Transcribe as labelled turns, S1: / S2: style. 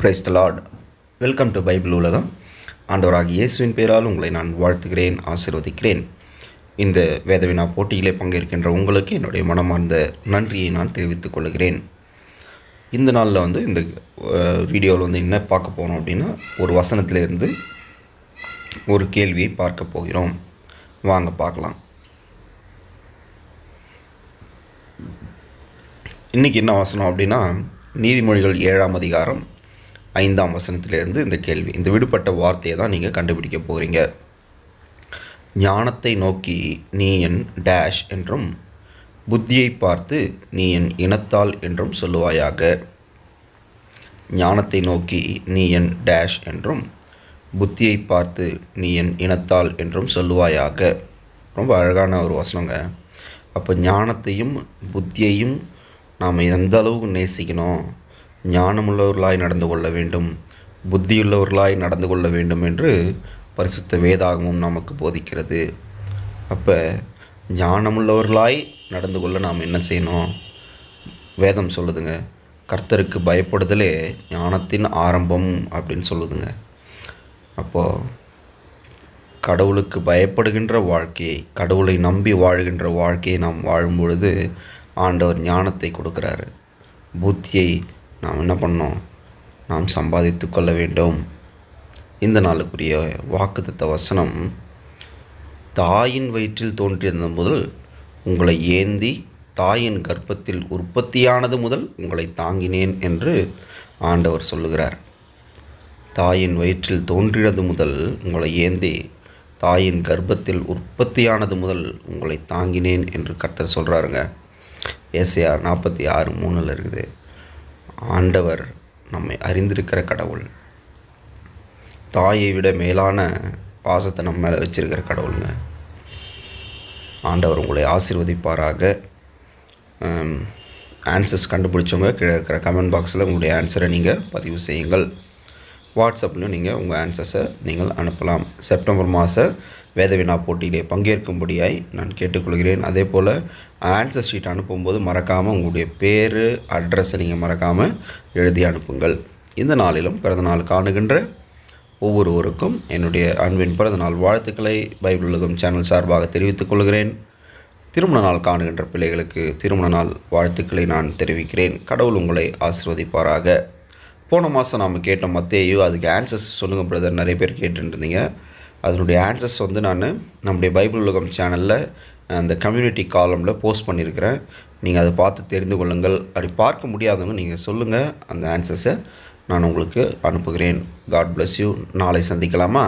S1: Praise the lord welcome to Bible உலகம். ஆண்டவராக இயேசுவின் பெயரால் உங்களை நான் வாழ்த்துகிறேன் ஆசிர்வதிக்கிறேன். இந்த வேதவினா போட்டியிலே பங்கேற்கின்ற உங்களுக்கு என்னுடைய மனமார்ந்த நன்றியை நான் தெரிவித்துக் கொள்கிறேன். இந்த நாளில் வந்து இந்த வீடியோவில் வந்து என்ன பார்க்க போகிறோம் அப்படின்னா ஒரு வசனத்திலேருந்து ஒரு கேள்வியை பார்க்க போகிறோம். வாங்க பார்க்கலாம். இன்றைக்கி என்ன வசனம் அப்படின்னா நீதிமொழிகள் ஏழாம் அதிகாரம் ஐந்தாம் வசனத்திலிருந்து இந்த கேள்வி. இந்த விடுபட்ட வார்த்தையை தான் நீங்கள் கண்டுபிடிக்க போகிறீங்க ஞானத்தை நோக்கி நீ என் டேஷ் என்றும் புத்தியை பார்த்து நீ என் இனத்தால் என்றும் சொல்லுவாயாக. ஞானத்தை நோக்கி நீ என் டேஷ் என்றும் புத்தியை பார்த்து நீ என் இனத்தால் என்றும் சொல்லுவாயாக. ரொம்ப அழகான ஒரு வசனங்க. அப்போ ஞானத்தையும் புத்தியையும் நாம் எந்த அளவுக்கு நேசிக்கணும்? ஞானமுள்ளவர்களாய் நடந்து கொள்ள வேண்டும் புத்தியுள்ளவர்களாய் நடந்து கொள்ள வேண்டும் என்று பரிசுத்த வேதாகமும் நமக்கு போதிக்கிறது. அப்போ ஞானமுள்ளவர்களாய் நடந்து கொள்ள நாம் என்ன செய்யணும்? வேதம் சொல்லுதுங்க கர்த்தருக்கு பயப்படுதலே ஞானத்தின் ஆரம்பம் அப்படின்னு சொல்லுதுங்க. அப்போது கடவுளுக்கு பயப்படுகின்ற வாழ்க்கையை கடவுளை நம்பி வாழ்கின்ற வாழ்க்கையை நாம் வாழும் பொழுது ஆண்டவர் ஞானத்தை கொடுக்குறாரு. புத்தியை நாம் என்ன பண்ணோம்? நாம் சம்பாதித்து கொள்ள வேண்டும். இந்த நாளுக்குரிய வாக்குத்தத்த வசனம் தாயின் வயிற்றில் தோன்றியிருந்த முதல் உங்களை ஏந்தி தாயின் கர்ப்பத்தில் உற்பத்தியானது முதல் உங்களை தாங்கினேன் என்று ஆண்டவர் சொல்லுகிறார். தாயின் வயிற்றில் தோன்றியது முதல் உங்களை ஏந்தி தாயின் கர்ப்பத்தில் உற்பத்தியானது முதல் உங்களை தாங்கினேன் என்று கர்த்தர் சொல்கிறாருங்க ஏசியா நாற்பத்தி ஆறு மூணில் இருக்குது. ஆண்டவர் நம்மை அறிந்திருக்கிற கடவுள். தாயை விட மேலான பாசத்தை நம்ம மேலே வச்சிருக்கிற கடவுளுங்க. ஆண்டவர் உங்களை ஆசிர்வதிப்பாராக. ஆன்சர்ஸ் கண்டுபிடிச்சவங்க கீழே இருக்கிற கமெண்ட் பாக்ஸில் உங்களுடைய ஆன்சரை நீங்கள் பதிவு செய்யுங்கள். வாட்ஸ்அப்லையும் நீங்கள் உங்கள் ஆன்சர்ஸை நீங்கள் அனுப்பலாம். செப்டம்பர் மாத வேதவினா போட்டியிலே பங்கேற்கும்படியாய் நான் கேட்டுக்கொள்கிறேன். அதே போல் ஆன்சர் ஷீட் அனுப்பும்போது மறக்காமல் உங்களுடைய பேர் அட்ரஸை நீங்கள் மறக்காமல் எழுதி அனுப்புங்கள். இந்த நாளிலும் பிறந்தநாள் காணுகின்ற ஒவ்வொருவருக்கும் என்னுடைய அன்பின் பிறந்தநாள் வாழ்த்துக்களை பைபிள் உலகம் சேனல் சார்பாக தெரிவித்துக் கொள்கிறேன். திருமண நாள் காணுகின்ற பிள்ளைகளுக்கு திருமண நாள் வாழ்த்துக்களை நான் தெரிவிக்கிறேன். கடவுள் உங்களை ஆசிர்வதிப்பாராக. போன மாதம் நாம் கேட்ட மத்தேயோ அதுக்கு ஆன்சர்ஸ் சொல்லுங்கள் பிரதர் நிறைய பேர் கேட்டுருந்தீங்க. அதனுடைய ஆன்சர்ஸ் வந்து நான் நம்முடைய பைபிள் உலகம் சேனலில் அந்த கம்யூனிட்டி காலமில் போஸ்ட் பண்ணியிருக்கிறேன். நீங்கள் அதை பார்த்து தெரிந்து கொள்ளுங்கள். அப்படி பார்க்க முடியாதவங்க நீங்கள் சொல்லுங்கள் அந்த ஆன்சர்ஸை நான் உங்களுக்கு அனுப்புகிறேன். காட் பிளஸ் யூ நாளை சந்திக்கலாமா?